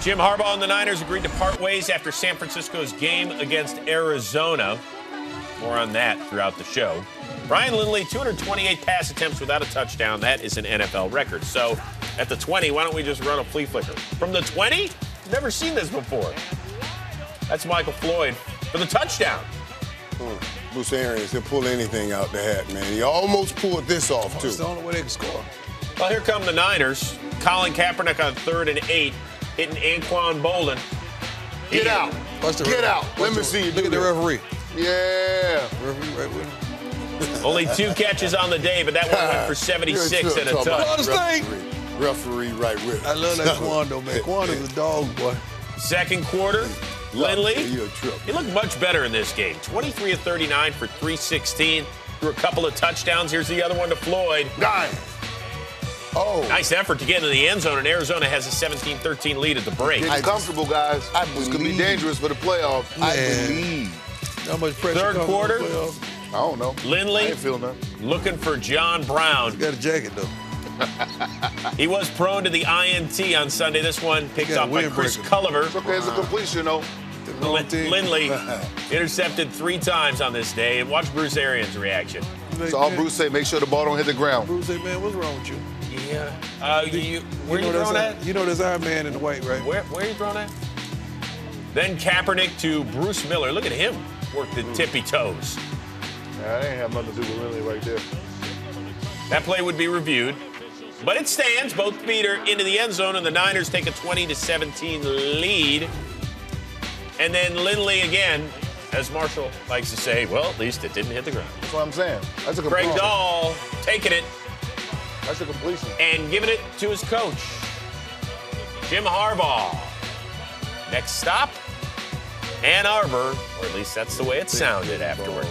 Jim Harbaugh and the Niners agreed to part ways after San Francisco's game against Arizona. More on that throughout the show. Ryan Lindley, 228 pass attempts without a touchdown. That is an NFL record. So at the 20, why don't we just run a flea flicker? From the 20? Never seen this before. That's Michael Floyd for the touchdown. Hmm. Bruce Arians, he'll pull anything out the hat, man. He almost pulled this off, too. It's the only way they can score. Well, here come the Niners. Colin Kaepernick on third and eight, hitting Anquan Boldin. Get out. Get out. Let me see you Look at the referee. Yeah. Referee right with him. Only two catches on the day, but that one went for 76 and a Talk touch. Referee, referee right with I love that Quando, man. Quando's a dog, boy. Second quarter, Lindley. You a trip. He looked much better in this game. 23 of 39 for 316. Threw a couple of touchdowns. Here's the other one to Floyd. Nine. Oh. Nice effort to get into the end zone, and Arizona has a 17-13 lead at the break. Getting comfortable, guys. I This could be dangerous for the playoffs. I believe. How much pressure Third quarter. I don't know. Lindley. I ain't feel nothing. Looking for John Brown. Got a jacket, though. He was prone to the INT on Sunday. This one picked got up by Chris windbreaker. Culliver. It's okay. It's a completion, though. Lin- Lindley intercepted three times on this day. And watch Bruce Arians' reaction. Like, So all Bruce say, make sure the ball don't hit the ground. Bruce say, man, what's wrong with you? Yeah. Uh, you, where you you know throwing that's at? You know there's Iron Man in the white, right? Where, where are you throwing at? Then Kaepernick to Bruce Miller. Look at him work the tippy toes. That ain't have nothing to do with Lindley right there. That play would be reviewed. But it stands. Both feet are into the end zone, and the Niners take a 20 to 17 lead. And then Lindley again, as Marshall likes to say, well, at least it didn't hit the ground. That's what I'm saying. That's a Craig completion. Dahl taking it That's a completion. and giving it to his coach, Jim Harbaugh. Next stop, Ann Arbor, or at least that's the way it sounded afterward.